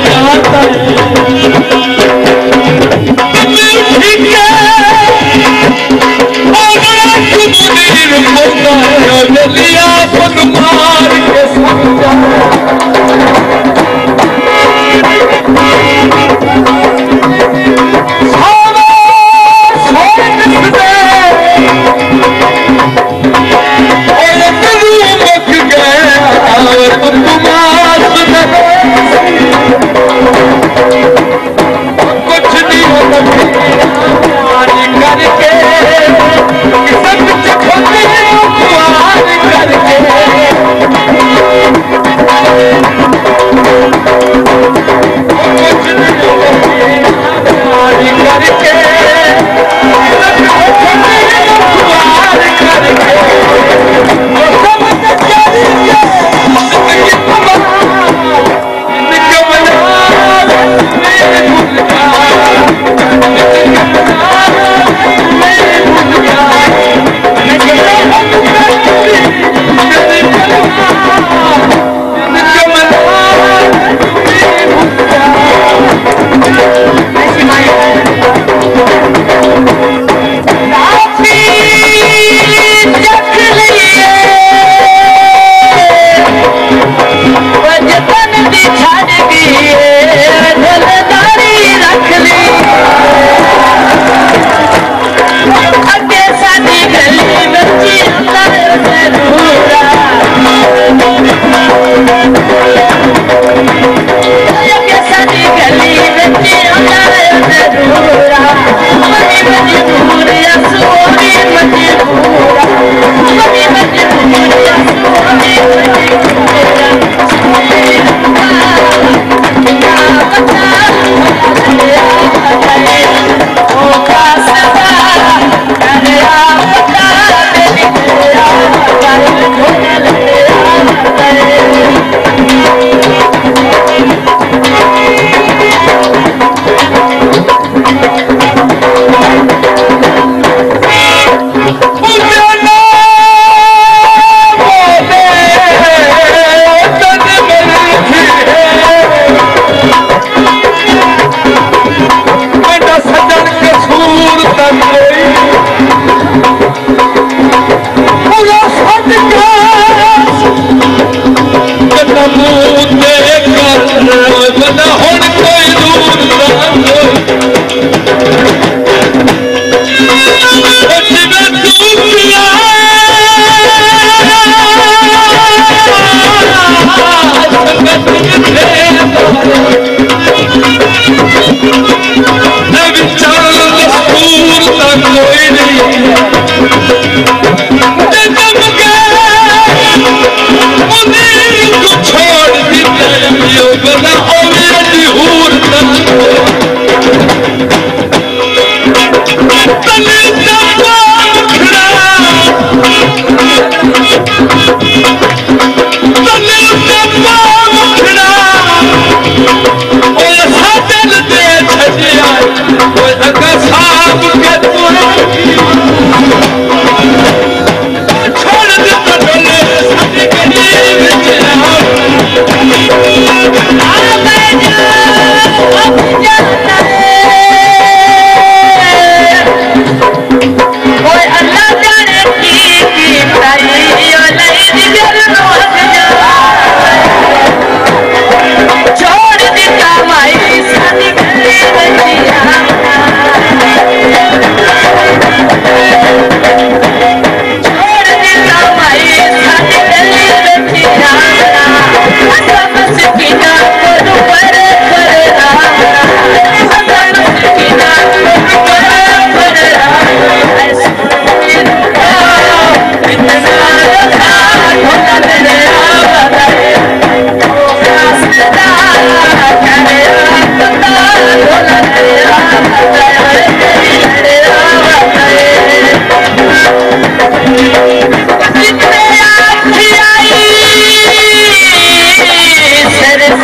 जिया Gracias.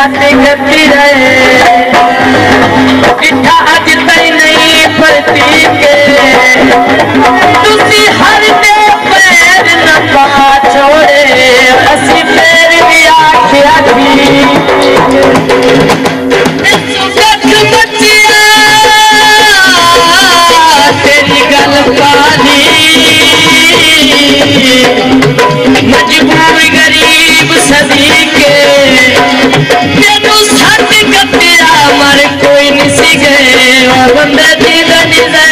जाते करती रहे इच्छा आज तई नहीं पड़ती हर दे Cause I